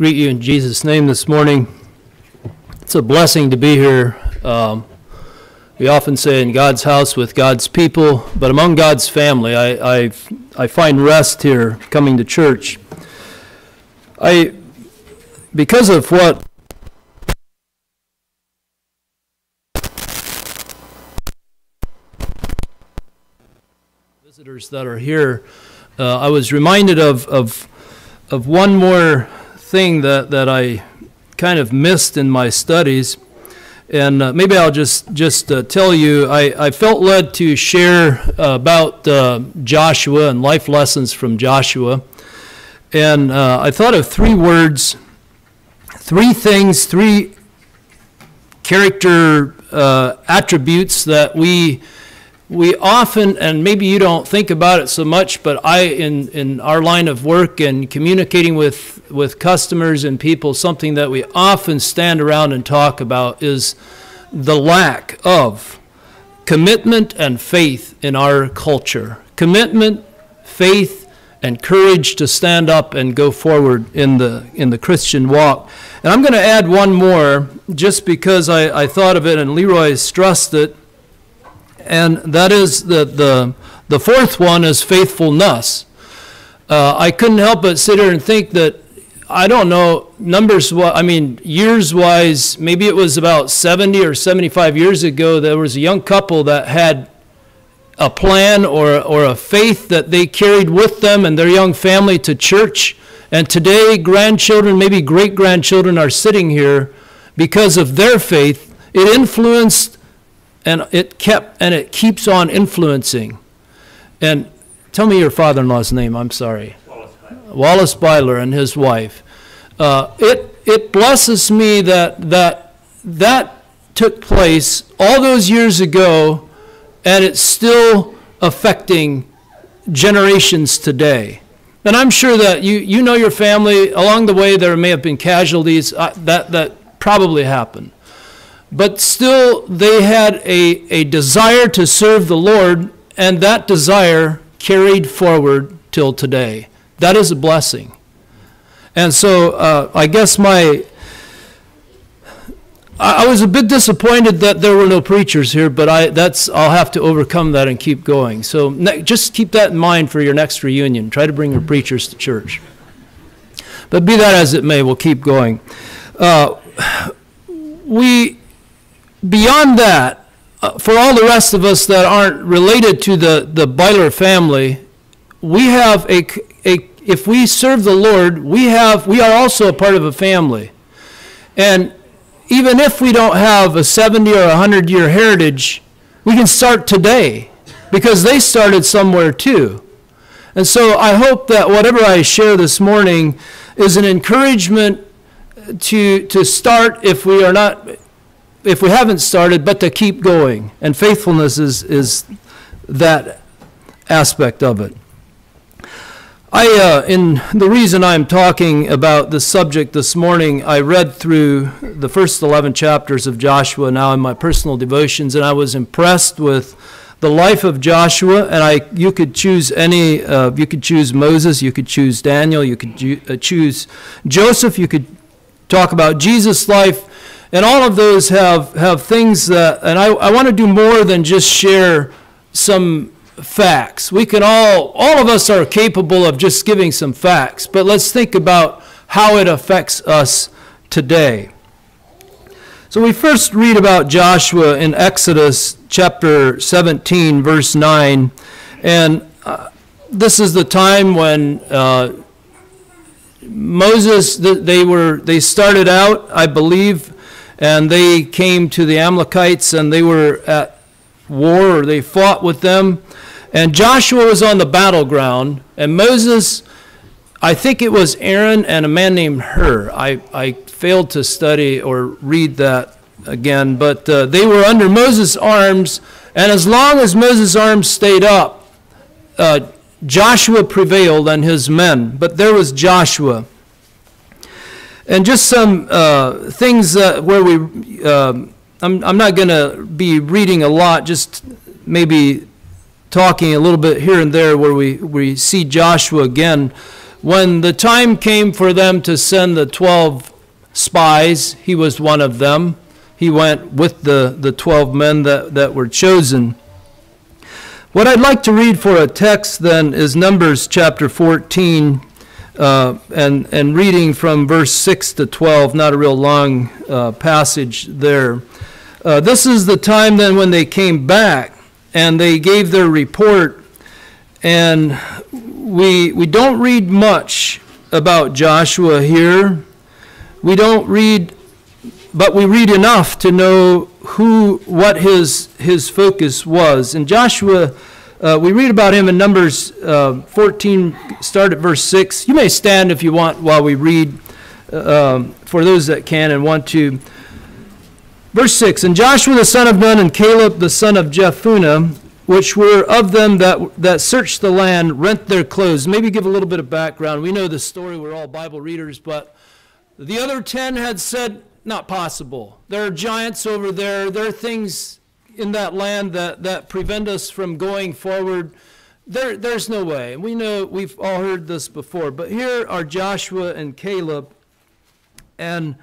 greet you in Jesus' name this morning. It's a blessing to be here. Um, we often say in God's house with God's people, but among God's family. I, I, I find rest here coming to church. I, because of what visitors that are here, uh, I was reminded of, of, of one more thing that, that I kind of missed in my studies. And uh, maybe I'll just, just uh, tell you, I, I felt led to share uh, about Joshua and life lessons from Joshua. And uh, I thought of three words, three things, three character uh, attributes that we we often, and maybe you don't think about it so much, but I, in, in our line of work and communicating with, with customers and people, something that we often stand around and talk about is the lack of commitment and faith in our culture. Commitment, faith, and courage to stand up and go forward in the, in the Christian walk. And I'm going to add one more just because I, I thought of it and Leroy stressed it and that is the, the, the fourth one is faithfulness. Uh, I couldn't help but sit here and think that I don't know numbers. I mean, years wise, maybe it was about 70 or 75 years ago. There was a young couple that had a plan or or a faith that they carried with them and their young family to church. And today, grandchildren, maybe great grandchildren, are sitting here because of their faith. It influenced and it kept and it keeps on influencing. And tell me your father-in-law's name. I'm sorry. Wallace Byler, Wallace Byler and his wife. Uh, it it blesses me that that that took place all those years ago, and it's still affecting generations today. And I'm sure that you, you know your family. Along the way, there may have been casualties. Uh, that, that probably happened but still they had a, a desire to serve the Lord, and that desire carried forward till today. That is a blessing. And so uh, I guess my. I, was a bit disappointed that there were no preachers here, but I, that's, I'll have to overcome that and keep going. So just keep that in mind for your next reunion. Try to bring your preachers to church. But be that as it may, we'll keep going. Uh, we beyond that, uh, for all the rest of us that aren't related to the, the Byler family, we have a, a, if we serve the Lord, we have, we are also a part of a family. And even if we don't have a 70 or 100 year heritage, we can start today because they started somewhere too. And so I hope that whatever I share this morning is an encouragement to, to start if we are not if we haven't started, but to keep going. And faithfulness is, is that aspect of it. I, uh, in the reason I'm talking about this subject this morning, I read through the first 11 chapters of Joshua now in my personal devotions, and I was impressed with the life of Joshua. And I, you could choose any, uh, you could choose Moses, you could choose Daniel, you could uh, choose Joseph, you could talk about Jesus' life. And all of those have, have things that, and I, I want to do more than just share some facts. We can all, all of us are capable of just giving some facts, but let's think about how it affects us today. So we first read about Joshua in Exodus chapter 17, verse 9, and uh, this is the time when uh, Moses, they were, they started out, I believe, and they came to the Amalekites and they were at war they fought with them. And Joshua was on the battleground, and Moses, I think it was Aaron and a man named Hur. I, I failed to study or read that again, but uh, they were under Moses' arms, and as long as Moses' arms stayed up, uh, Joshua prevailed and his men. But there was Joshua. And just some uh, things uh, where we, um, I'm, I'm not going to be reading a lot, just maybe talking a little bit here and there where we, we see Joshua again. when the time came for them to send the 12 spies, he was one of them. He went with the, the 12 men that, that were chosen. What I'd like to read for a text then is Numbers chapter 14, uh, and, and reading from verse 6 to 12, not a real long uh, passage there. Uh, this is the time then when they came back and they gave their report, and we, we don't read much about Joshua here. We don't read, but we read enough to know who, what his, his focus was. And Joshua, uh, we read about him in Numbers uh, 14, start at verse 6. You may stand if you want while we read uh, um, for those that can and want to. Verse 6 And Joshua the son of Nun and Caleb the son of Jephunneh which were of them that, that searched the land rent their clothes. Maybe give a little bit of background. We know the story, we're all Bible readers, but the other 10 had said, not possible. There are giants over there. There are things in that land that, that prevent us from going forward. There, there's no way. We know, we've all heard this before, but here are Joshua and Caleb, and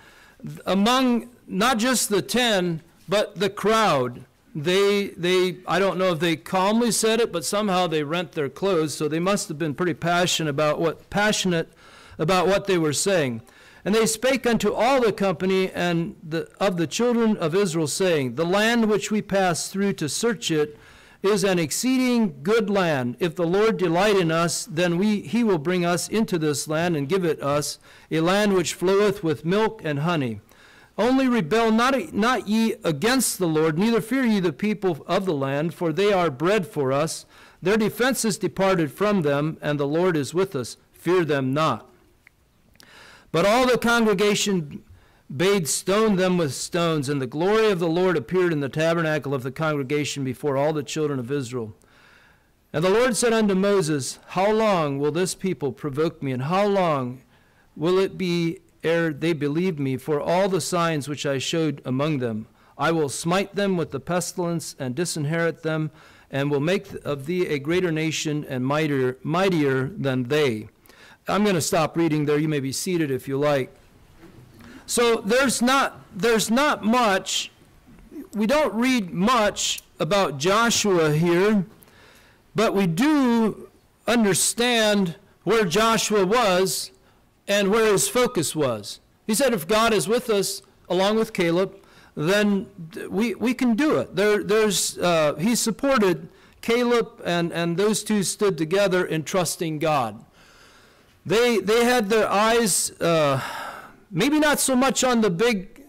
among not just the 10, but the crowd they, they, I don't know if they calmly said it, but somehow they rent their clothes, so they must have been pretty passionate about what, passionate about what they were saying. And they spake unto all the company and the, of the children of Israel, saying, The land which we passed through to search it is an exceeding good land. If the Lord delight in us, then we, he will bring us into this land and give it us, a land which floweth with milk and honey. Only rebel not, not ye against the Lord, neither fear ye the people of the land, for they are bread for us. Their defense is departed from them, and the Lord is with us. Fear them not. But all the congregation bade stone them with stones, and the glory of the Lord appeared in the tabernacle of the congregation before all the children of Israel. And the Lord said unto Moses, How long will this people provoke me, and how long will it be ere they believe me, for all the signs which I showed among them. I will smite them with the pestilence and disinherit them, and will make of thee a greater nation and mightier, mightier than they. I'm going to stop reading there. You may be seated if you like. So there's not, there's not much, we don't read much about Joshua here, but we do understand where Joshua was and where his focus was. He said, if God is with us, along with Caleb, then we, we can do it. There, there's, uh, he supported Caleb, and, and those two stood together in trusting God. They, they had their eyes, uh, maybe not so much on the big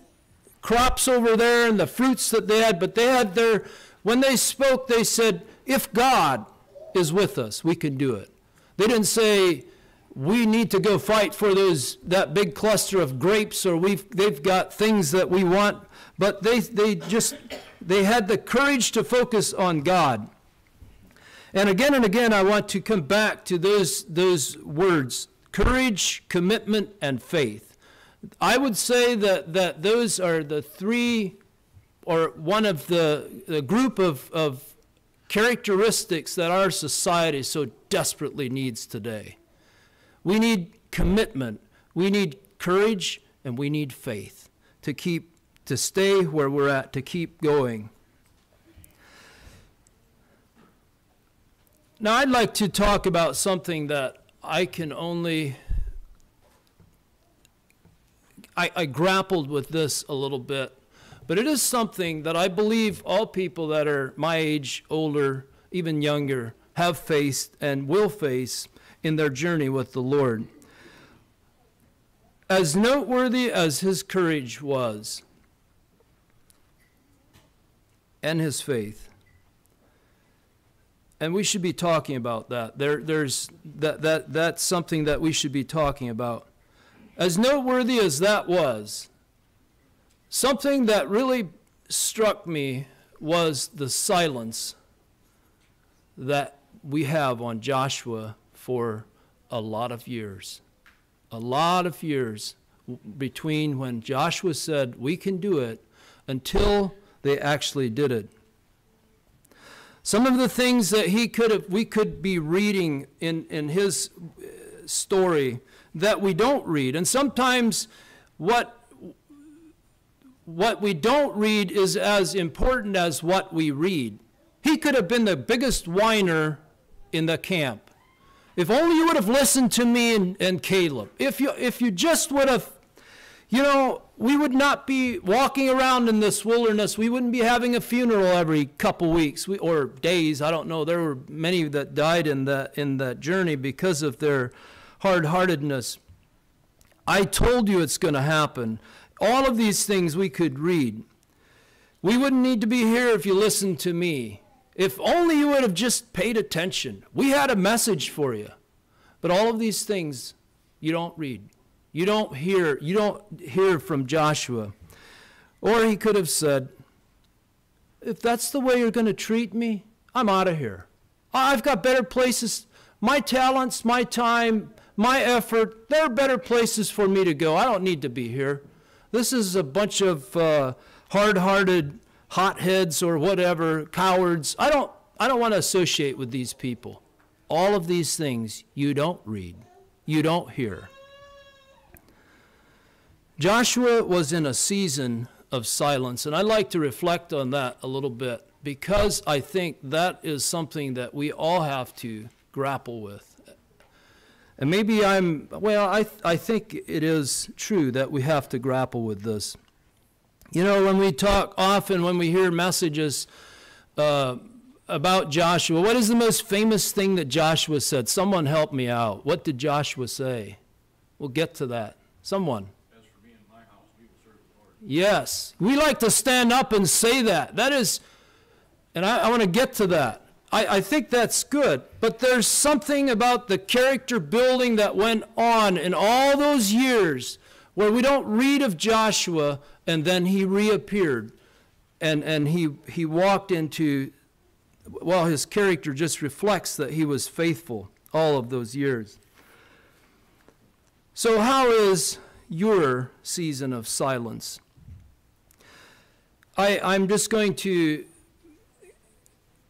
crops over there and the fruits that they had, but they had their, when they spoke, they said, if God is with us, we can do it. They didn't say, we need to go fight for those that big cluster of grapes or we've they've got things that we want but they they just they had the courage to focus on God and again and again I want to come back to those those words courage commitment and faith I would say that that those are the three or one of the, the group of, of characteristics that our society so desperately needs today we need commitment. We need courage and we need faith to keep to stay where we're at, to keep going. Now I'd like to talk about something that I can only I, I grappled with this a little bit, but it is something that I believe all people that are my age, older, even younger, have faced and will face in their journey with the Lord. As noteworthy as his courage was and his faith, and we should be talking about that. There, there's that, that, that's something that we should be talking about. As noteworthy as that was, something that really struck me was the silence that we have on Joshua for a lot of years. A lot of years between when Joshua said, We can do it, until they actually did it. Some of the things that he could have, we could be reading in, in his uh, story that we don't read. And sometimes what what we don't read is as important as what we read. He could have been the biggest whiner in the camp. If only you would have listened to me and, and Caleb. If you, if you just would have, you know, we would not be walking around in this wilderness. We wouldn't be having a funeral every couple weeks we, or days. I don't know. There were many that died in that, in that journey because of their hard heartedness. I told you it's going to happen. All of these things we could read. We wouldn't need to be here if you listened to me. If only you would have just paid attention. We had a message for you. But all of these things you don't read. You don't hear, you don't hear from Joshua. Or he could have said, if that's the way you're going to treat me, I'm out of here. I've got better places. My talents, my time, my effort, there are better places for me to go. I don't need to be here. This is a bunch of uh, hard-hearted hotheads or whatever, cowards. I don't, I don't want to associate with these people. All of these things you don't read, you don't hear. Joshua was in a season of silence, and I'd like to reflect on that a little bit because I think that is something that we all have to grapple with. And maybe I'm, well, I, I think it is true that we have to grapple with this. You know, when we talk often, when we hear messages uh, about Joshua, what is the most famous thing that Joshua said? Someone help me out. What did Joshua say? We'll get to that. Someone. As for me and my house, we will serve the Lord. Yes. We like to stand up and say that. That is, and I, I want to get to that. I, I think that's good. But there's something about the character building that went on in all those years where we don't read of Joshua and then he reappeared and, and he, he walked into, well, his character just reflects that he was faithful all of those years. So, how is your season of silence? I, I'm just going to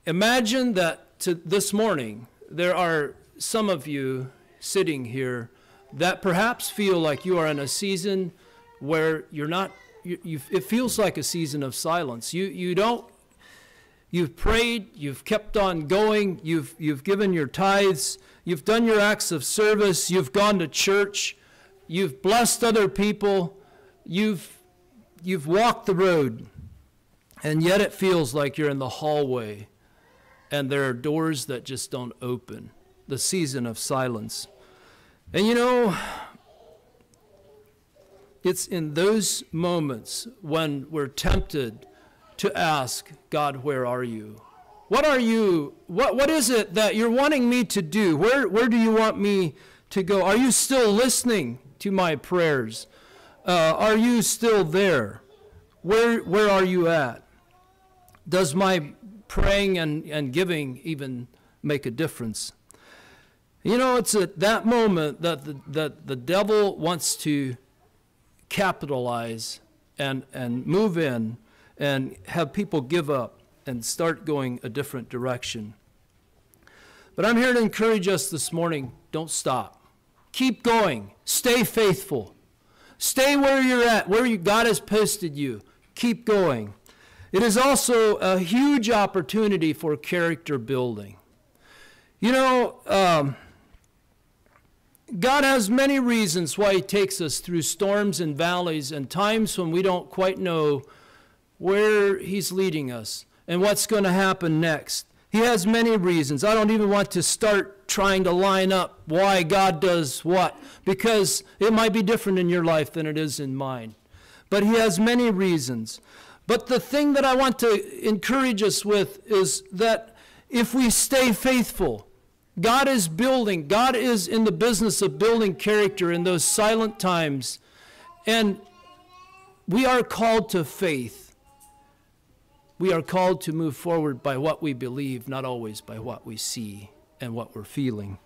Imagine that to this morning there are some of you sitting here that perhaps feel like you are in a season where you're not you, you, it feels like a season of silence. You you don't you've prayed, you've kept on going, you've you've given your tithes, you've done your acts of service, you've gone to church, you've blessed other people, you've you've walked the road, and yet it feels like you're in the hallway and there are doors that just don't open. The season of silence. And you know, it's in those moments when we're tempted to ask, God, where are you? What are you, what, what is it that you're wanting me to do? Where, where do you want me to go? Are you still listening to my prayers? Uh, are you still there? Where, where are you at? Does my praying and, and giving even make a difference. You know, it's at that moment that the, that the devil wants to capitalize and, and move in and have people give up and start going a different direction. But I'm here to encourage us this morning don't stop. Keep going. Stay faithful. Stay where you're at, where you, God has posted you. Keep going. It is also a huge opportunity for character building. You know, um, God has many reasons why He takes us through storms and valleys and times when we don't quite know where He's leading us and what's going to happen next. He has many reasons. I don't even want to start trying to line up why God does what, because it might be different in your life than it is in mine. But He has many reasons. But the thing that I want to encourage us with is that if we stay faithful, God is building, God is in the business of building character in those silent times. And we are called to faith. We are called to move forward by what we believe, not always by what we see and what we're feeling.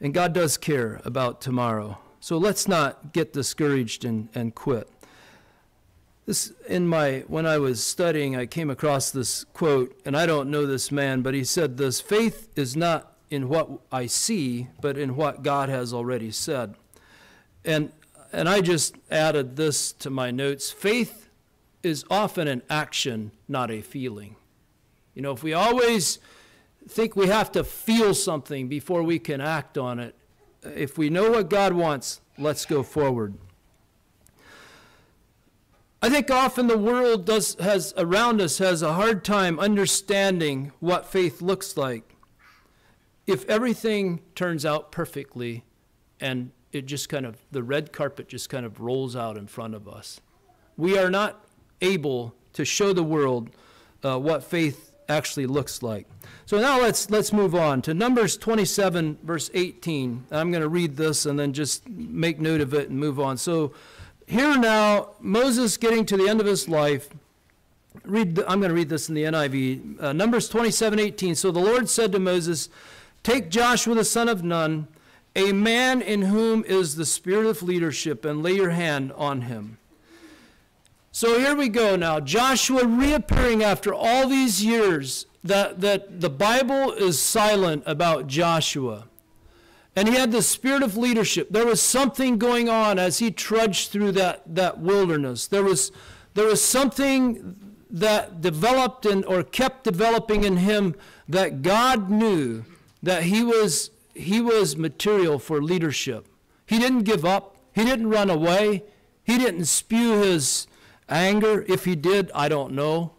And God does care about tomorrow. So let's not get discouraged and, and quit. This in my when I was studying, I came across this quote, and I don't know this man, but he said this: "Faith is not in what I see, but in what God has already said. And, and I just added this to my notes faith is often an action, not a feeling. You know, if we always think we have to feel something before we can act on it, if we know what God wants, let's go forward. I think often the world does has around us has a hard time understanding what faith looks like. If everything turns out perfectly and it just kind of the red carpet just kind of rolls out in front of us. We are not able to show the world uh, what faith actually looks like. So now let's let's move on to Numbers 27 verse 18. I'm going to read this and then just make note of it and move on. So here now, Moses getting to the end of his life. Read, I'm going to read this in the NIV. Uh, Numbers 27 18. So the Lord said to Moses, Take Joshua the son of Nun, a man in whom is the spirit of leadership, and lay your hand on him. So here we go now. Joshua reappearing after all these years that, that the Bible is silent about Joshua. And he had the spirit of leadership. There was something going on as he trudged through that, that wilderness. There was, there was something that developed in, or kept developing in him that God knew that he was, he was material for leadership. He didn't give up. He didn't run away. He didn't spew his anger. If he did, I don't know.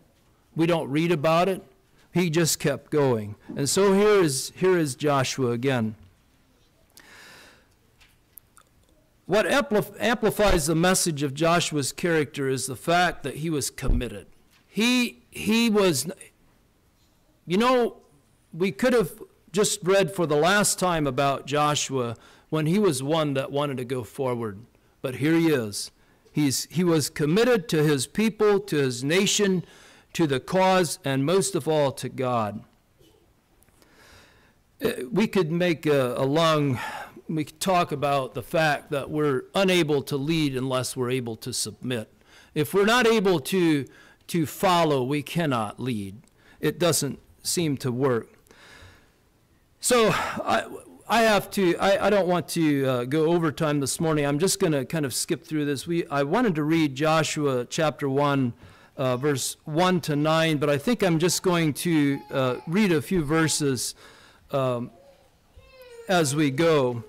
We don't read about it. He just kept going. And so here is, here is Joshua again. What amplifies the message of Joshua's character is the fact that he was committed. He, he was, you know, we could have just read for the last time about Joshua when he was one that wanted to go forward. But here he is. He's, he was committed to his people, to his nation, to the cause, and most of all to God. Uh, we could make a, a long we talk about the fact that we're unable to lead unless we're able to submit. If we're not able to, to follow, we cannot lead. It doesn't seem to work. So I, I have to, I, I don't want to uh, go overtime this morning. I'm just going to kind of skip through this. We, I wanted to read Joshua chapter 1, uh, verse 1 to 9, but I think I'm just going to uh, read a few verses um, as we go.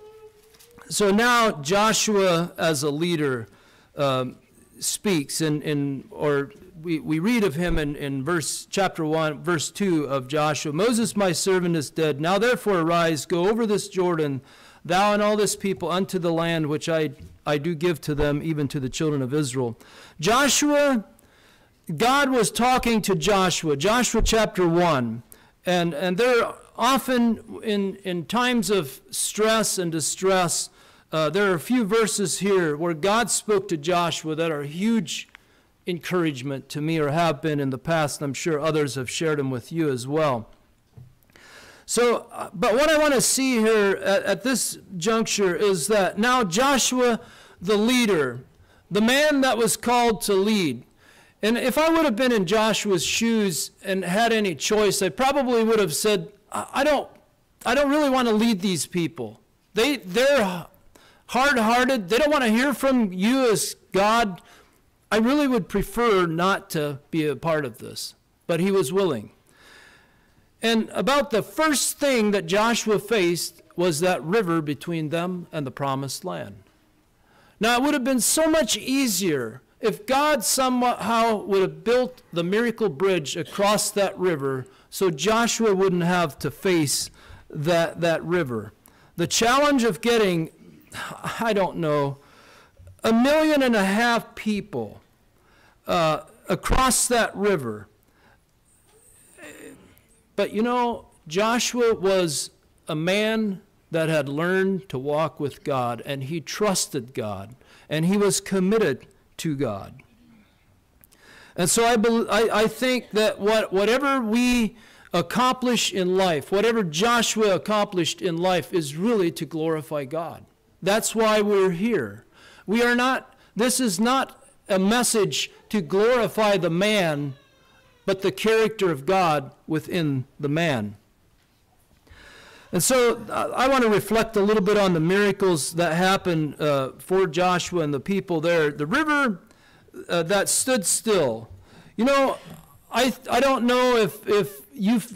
So now Joshua, as a leader, um, speaks, in, in, or we, we read of him in, in verse chapter 1, verse 2 of Joshua. Moses, my servant, is dead. Now therefore arise, go over this Jordan, thou and all this people, unto the land which I, I do give to them, even to the children of Israel. Joshua, God was talking to Joshua, Joshua chapter 1. And, and there often in, in times of stress and distress, uh, there are a few verses here where God spoke to Joshua that are huge encouragement to me or have been in the past. I'm sure others have shared them with you as well. So, uh, but what I want to see here at, at this juncture is that now Joshua, the leader, the man that was called to lead, and if I would have been in Joshua's shoes and had any choice, I probably would have said, I don't, I don't really want to lead these people. They, they're hard hearted. They don't want to hear from you as God. I really would prefer not to be a part of this. But he was willing. And about the first thing that Joshua faced was that river between them and the promised land. Now, it would have been so much easier if God somehow would have built the miracle bridge across that river so Joshua wouldn't have to face that, that river. The challenge of getting I don't know, a million and a half people uh, across that river. But you know, Joshua was a man that had learned to walk with God, and he trusted God, and he was committed to God. And so I, I, I think that what, whatever we accomplish in life, whatever Joshua accomplished in life, is really to glorify God. That's why we're here. We are not, this is not a message to glorify the man, but the character of God within the man. And so I want to reflect a little bit on the miracles that happened uh, for Joshua and the people there. The river uh, that stood still. You know, I, I don't know if, if you've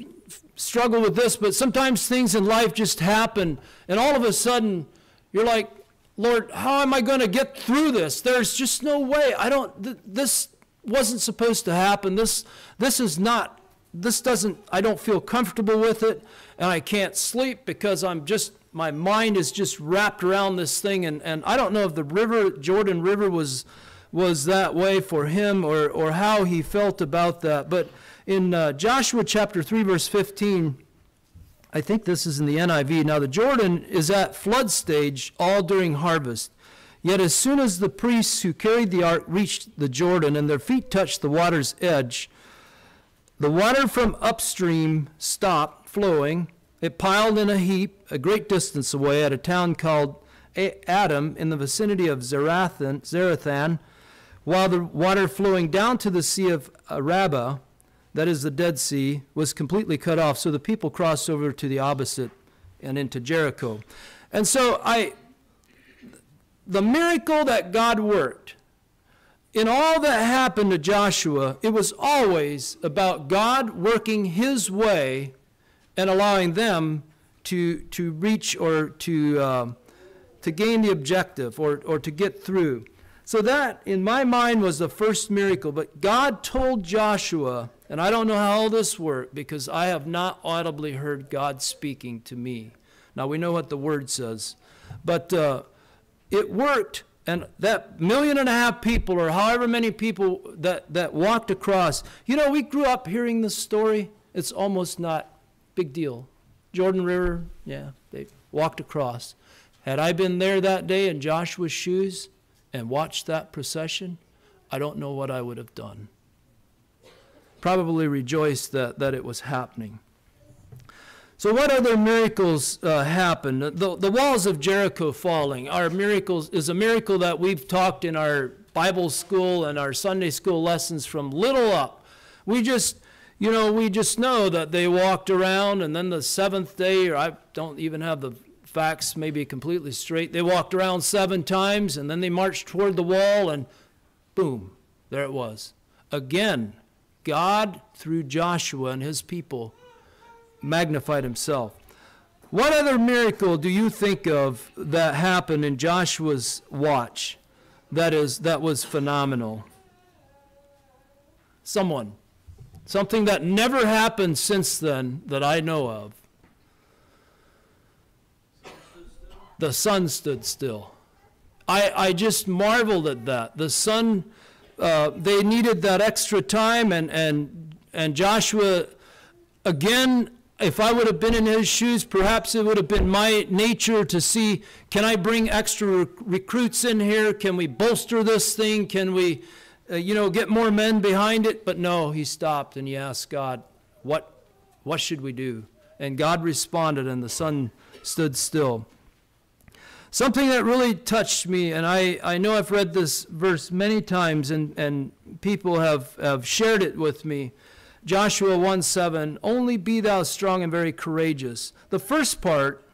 struggled with this, but sometimes things in life just happen, and all of a sudden you're like, Lord, how am I going to get through this? There's just no way. I don't, th- this wasn't supposed to happen. This, this is not this doesn't, I don't feel comfortable with it, and I can't sleep because I'm just, my mind is just wrapped around this thing. And, and I don't know if the river, Jordan River, was, was that way for him or, or how he felt about that. But in uh, Joshua chapter 3, verse 15, I think this is in the NIV. Now, the Jordan is at flood stage all during harvest. Yet, as soon as the priests who carried the ark reached the Jordan and their feet touched the water's edge, the water from upstream stopped flowing. It piled in a heap a great distance away at a town called Adam in the vicinity of Zarethan, while the water flowing down to the Sea of Arabah, that is the Dead Sea, was completely cut off. So the people crossed over to the opposite and into Jericho. And so I, the miracle that God worked in all that happened to Joshua, it was always about God working his way and allowing them to, to reach or to, um, to gain the objective or, or to get through. So, that, in my mind, was the first miracle. But God told Joshua, and I don't know how all this worked because I have not audibly heard God speaking to me. Now, we know what the word says, but uh, it worked and that million and a half people, or however many people that, that walked across, you know, we grew up hearing this story. It's almost not big deal. Jordan River, yeah, they walked across. Had I been there that day in Joshua's shoes and watched that procession, I don't know what I would have done. Probably rejoiced that, that it was happening. So, what other miracles uh, happened? The, the walls of Jericho falling are miracles, is a miracle that we've talked in our Bible school and our Sunday school lessons from little up. We just, you know, we just know that they walked around, and then the seventh day, or I don't even have the facts maybe completely straight, they walked around seven times, and then they marched toward the wall, and boom, there it was. Again, God, through Joshua and his people, magnified himself. What other miracle do you think of that happened in Joshua's watch that is that was phenomenal? Someone. Something that never happened since then that I know of. The sun stood still. I, I just marveled at that. The sun, uh, they needed that extra time, and, and, and Joshua again if I would have been in his shoes, perhaps it would have been my nature to see can I bring extra rec- recruits in here? Can we bolster this thing? Can we, uh, you know, get more men behind it? But no, he stopped and he asked God, what, what should we do? And God responded, and the sun stood still. Something that really touched me, and I, I know I've read this verse many times, and, and people have, have shared it with me. Joshua 1 7, only be thou strong and very courageous. The first part,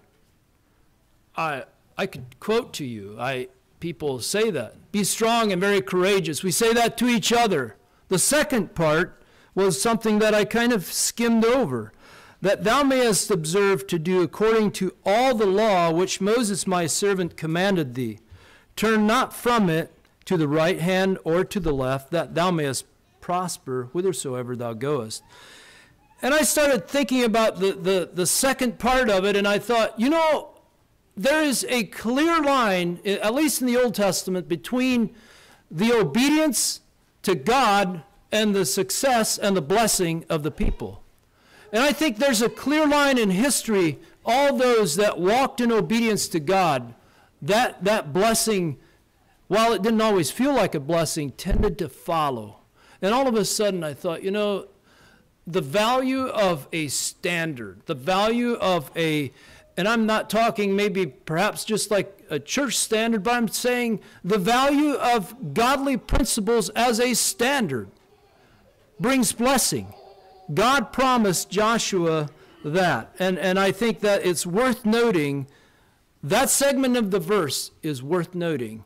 I, I could quote to you. I, people say that. Be strong and very courageous. We say that to each other. The second part was something that I kind of skimmed over. That thou mayest observe to do according to all the law which Moses my servant commanded thee. Turn not from it to the right hand or to the left, that thou mayest prosper whithersoever thou goest. And I started thinking about the, the, the second part of it, and I thought, you know, there is a clear line, at least in the Old Testament, between the obedience to God and the success and the blessing of the people. And I think there's a clear line in history, all those that walked in obedience to God, that, that blessing, while it didn't always feel like a blessing, tended to follow. And all of a sudden, I thought, you know, the value of a standard, the value of a, and I'm not talking maybe perhaps just like a church standard, but I'm saying the value of godly principles as a standard brings blessing. God promised Joshua that. And, and I think that it's worth noting, that segment of the verse is worth noting.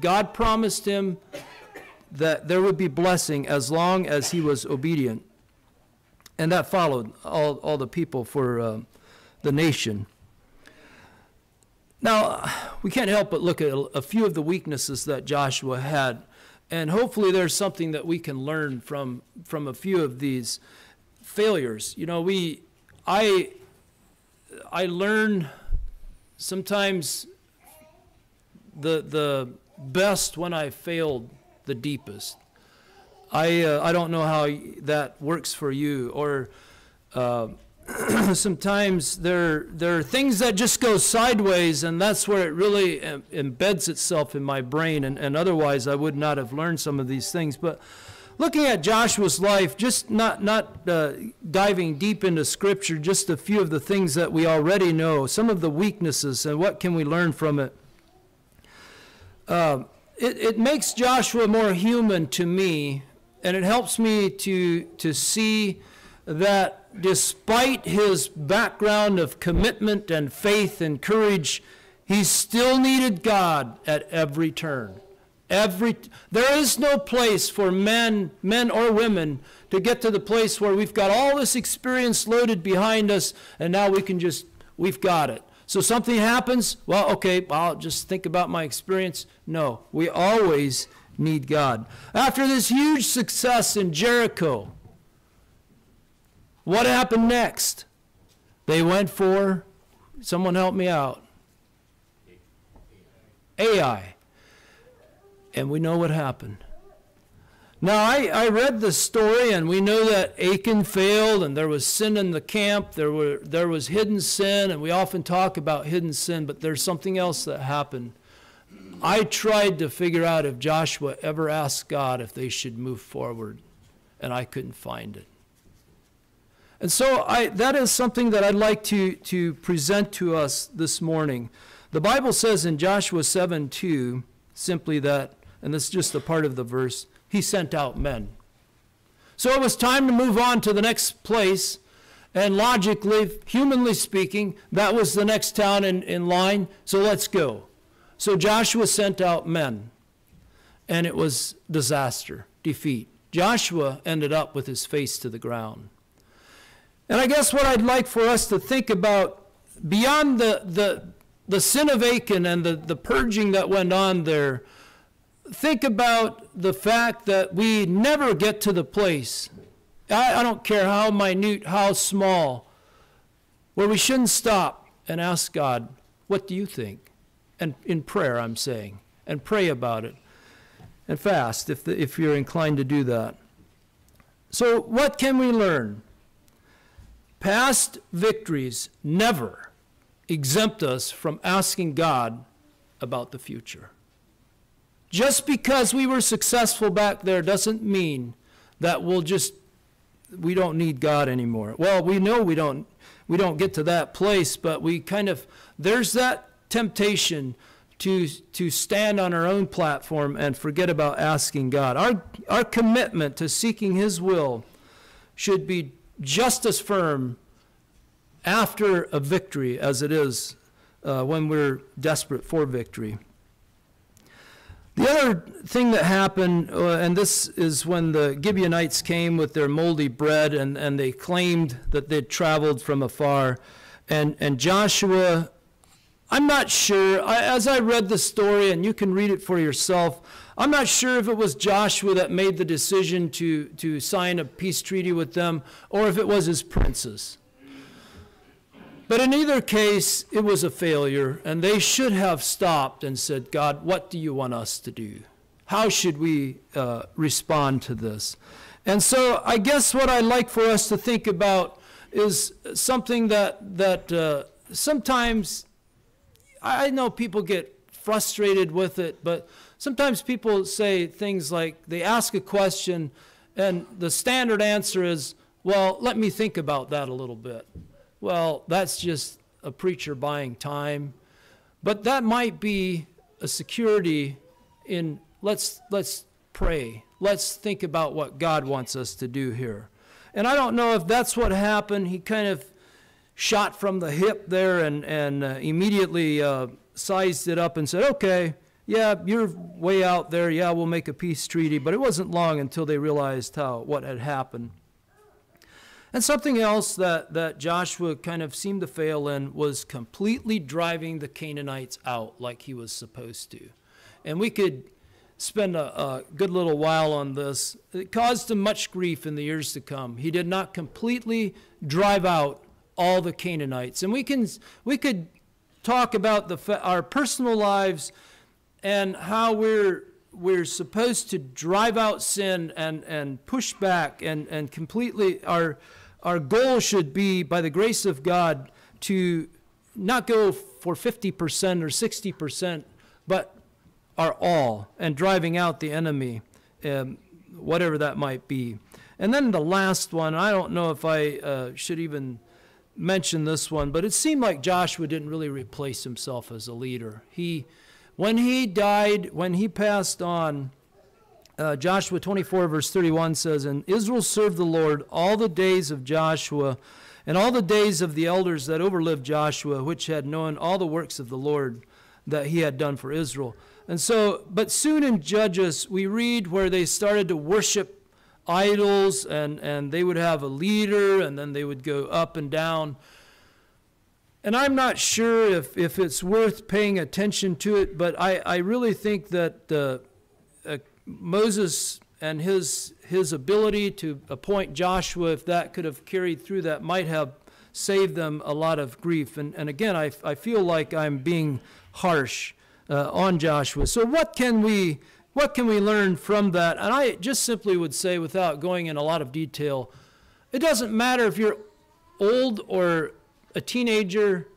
God promised him that there would be blessing as long as he was obedient. And that followed all, all the people for uh, the nation. Now, we can't help but look at a, a few of the weaknesses that Joshua had. And hopefully, there's something that we can learn from, from a few of these failures. You know, we, I, I learn sometimes the, the best when I failed the deepest. I, uh, I don't know how that works for you, or uh, sometimes there, there are things that just go sideways, and that's where it really em- embeds itself in my brain, and, and otherwise I would not have learned some of these things. But looking at Joshua's life, just not, not uh, diving deep into Scripture, just a few of the things that we already know, some of the weaknesses, and what can we learn from it. Uh, it, it makes Joshua more human to me, and it helps me to, to see that despite his background of commitment and faith and courage, he still needed God at every turn. Every there is no place for men, men or women, to get to the place where we've got all this experience loaded behind us, and now we can just we've got it. So something happens, well, okay, I'll just think about my experience. No, we always need God. After this huge success in Jericho, what happened next? They went for, someone help me out, Ai. And we know what happened. Now, I, I read the story, and we know that Achan failed, and there was sin in the camp. There, were, there was hidden sin, and we often talk about hidden sin, but there's something else that happened. I tried to figure out if Joshua ever asked God if they should move forward, and I couldn't find it. And so I, that is something that I'd like to, to present to us this morning. The Bible says in Joshua 7 2 simply that, and this is just a part of the verse he sent out men. So it was time to move on to the next place. And logically, humanly speaking, that was the next town in, in line. So let's go. So Joshua sent out men. And it was disaster, defeat. Joshua ended up with his face to the ground. And I guess what I'd like for us to think about beyond the, the, the sin of Achan and the, the purging that went on there think about the fact that we never get to the place, I, I don't care how minute, how small, where we shouldn't stop and ask God, What do you think? And in prayer, I'm saying, and pray about it, and fast if, the, if you're inclined to do that. So, what can we learn? Past victories never exempt us from asking God about the future. Just because we were successful back there doesn't mean that we'll just we don't need God anymore. Well, we know we don't we don't get to that place, but we kind of there's that temptation to to stand on our own platform and forget about asking God. Our our commitment to seeking his will should be just as firm after a victory as it is uh, when we're desperate for victory. The other thing that happened, uh, and this is when the Gibeonites came with their moldy bread and, and they claimed that they'd traveled from afar. And, and Joshua, I'm not sure, I, as I read the story, and you can read it for yourself, I'm not sure if it was Joshua that made the decision to, to sign a peace treaty with them or if it was his princes. But in either case, it was a failure, and they should have stopped and said, God, what do you want us to do? How should we uh, respond to this? And so I guess what I'd like for us to think about is something that, that uh, sometimes I know people get frustrated with it, but sometimes people say things like they ask a question, and the standard answer is, Well, let me think about that a little bit. Well, that's just a preacher buying time. But that might be a security in let's let's pray. Let's think about what God wants us to do here. And I don't know if that's what happened. He kind of shot from the hip there and, and uh, immediately uh, sized it up and said, okay, yeah, you're way out there. Yeah, we'll make a peace treaty. But it wasn't long until they realized how what had happened. And something else that, that Joshua kind of seemed to fail in was completely driving the Canaanites out like he was supposed to. And we could spend a, a, good little while on this. It caused him much grief in the years to come. He did not completely drive out all the Canaanites. And we can we could talk about the our personal lives and how we're we're supposed to drive out sin and, and push back and, and completely our our goal should be by the grace of God to not go for 50% or 60%, but our all and driving out the enemy, um, whatever that might be. And then the last one, I don't know if I uh, should even mention this one, but it seemed like Joshua didn't really replace himself as a leader. He when he died, when he passed on, uh, Joshua 24, verse 31 says, And Israel served the Lord all the days of Joshua and all the days of the elders that overlived Joshua, which had known all the works of the Lord that he had done for Israel. And so, but soon in Judges, we read where they started to worship idols and, and they would have a leader and then they would go up and down. And I'm not sure if, if it's worth paying attention to it, but I, I really think that uh, Moses and his, his ability to appoint Joshua, if that could have carried through, that might have saved them a lot of grief. And, and again, I, I feel like I'm being harsh uh, on Joshua. So, what can, we, what can we learn from that? And I just simply would say, without going in a lot of detail, it doesn't matter if you're old or a teenager,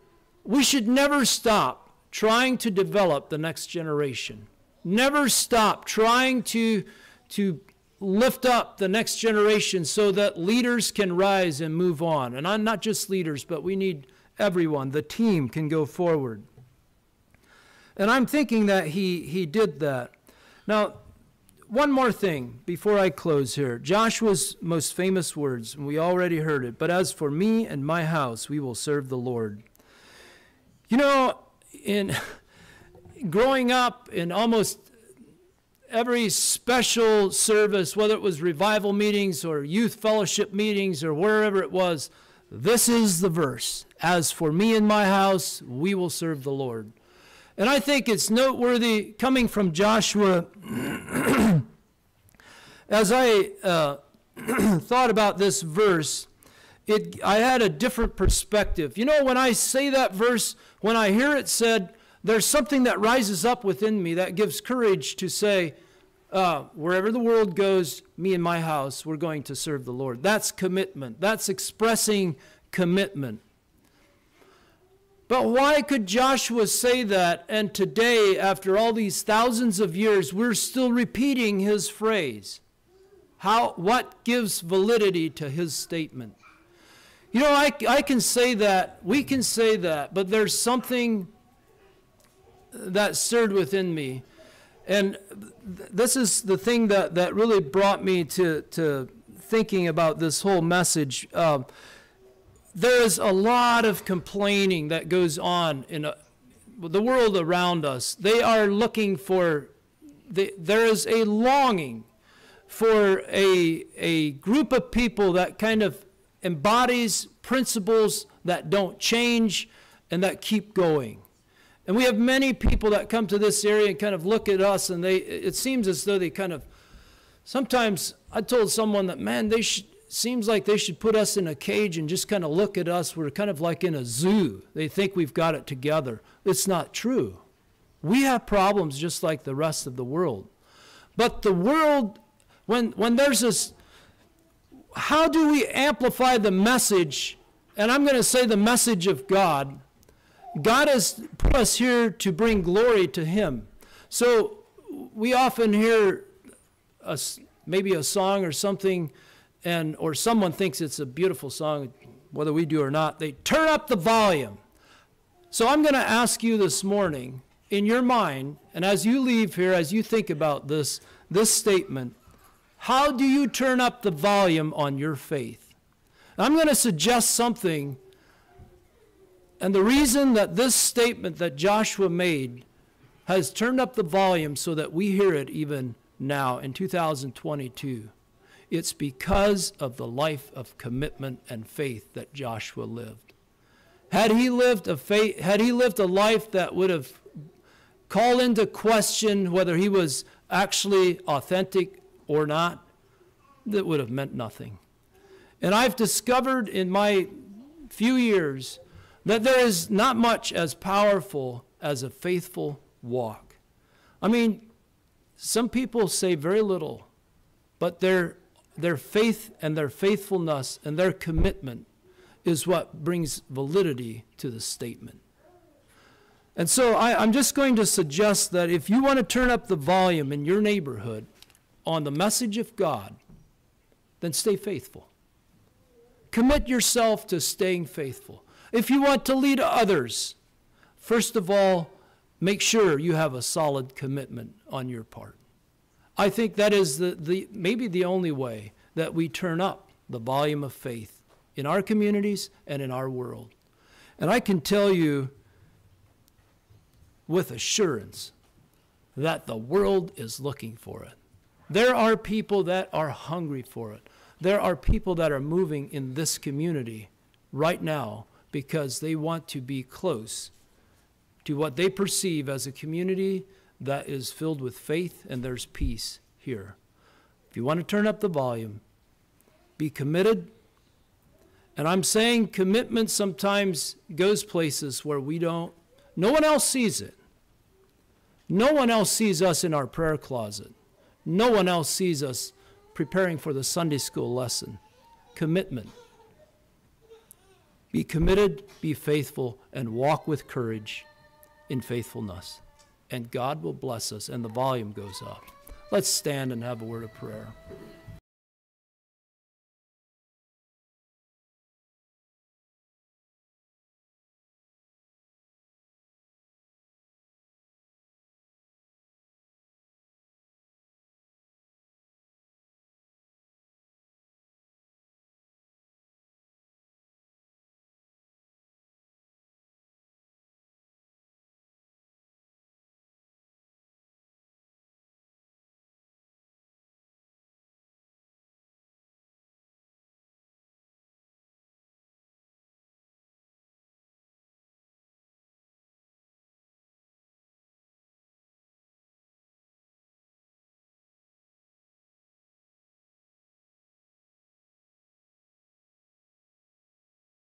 we should never stop trying to develop the next generation. Never stop trying to, to lift up the next generation so that leaders can rise and move on. And I'm not just leaders, but we need everyone. The team can go forward. And I'm thinking that he, he did that. Now, one more thing before I close here. Joshua's most famous words, and we already heard it, but as for me and my house, we will serve the Lord. You know, in growing up in almost every special service, whether it was revival meetings or youth fellowship meetings or wherever it was, this is the verse. As for me and my house, we will serve the Lord. And I think it's noteworthy coming from Joshua. as I uh, thought about this verse, it, I had a different perspective. You know, when I say that verse, when I hear it said, there's something that rises up within me that gives courage to say, uh, wherever the world goes, me and my house, we're going to serve the Lord. That's commitment. That's expressing commitment. But why could Joshua say that, and today, after all these thousands of years, we're still repeating his phrase? How, what gives validity to his statement? You know, I, I can say that, we can say that, but there's something that stirred within me. And th- this is the thing that, that really brought me to, to thinking about this whole message. Um, there is a lot of complaining that goes on in a, the world around us. They are looking for, the, there is a longing for a, a group of people that kind of embodies principles that don't change and that keep going. And we have many people that come to this area and kind of look at us and they it seems as though they kind of sometimes I told someone that man they should seems like they should put us in a cage and just kind of look at us. We're kind of like in a zoo. They think we've got it together. It's not true. We have problems just like the rest of the world. But the world, when, when there's this, how do we amplify the message? And I'm going to say the message of God. God has put us here to bring glory to Him. So we often hear a, maybe a song or something and or someone thinks it's a beautiful song, whether we do or not, they turn up the volume. So I'm going to ask you this morning, in your mind, and as you leave here, as you think about this, this statement, how do you turn up the volume on your faith? I'm going to suggest something And the reason that this statement that Joshua made has turned up the volume so that we hear it even now in 2022, it's because of the life of commitment and faith that Joshua lived. Had he lived a faith, had he lived a life that would have called into question whether he was actually authentic or not, that would have meant nothing. And I've discovered in my few years that there is not much as powerful as a faithful walk. I mean, some people say very little, but their, their faith and their faithfulness and their commitment is what brings validity to the statement. And so I, I'm just going to suggest that if you want to turn up the volume in your neighborhood on the message of God, then stay faithful. Commit yourself to staying faithful. If you want to lead others, first of all, make sure you have a solid commitment on your part. I think that is the, the, maybe the only way that we turn up the volume of faith in our communities and in our world. And I can tell you with assurance that the world is looking for it. There are people that are hungry for it. There are people that are moving in this community right now because they want to be close to what they perceive as a community that is filled with faith and there's peace here. If you want to turn up the volume, be committed. And I'm saying commitment sometimes goes places where we don't, no one else sees it. No one else sees us in our prayer closet. No one else sees us preparing for the Sunday school lesson. Commitment. Be committed, be faithful, and walk with courage in faithfulness. And God will bless us, and the volume goes up. Let's stand and have a word of prayer.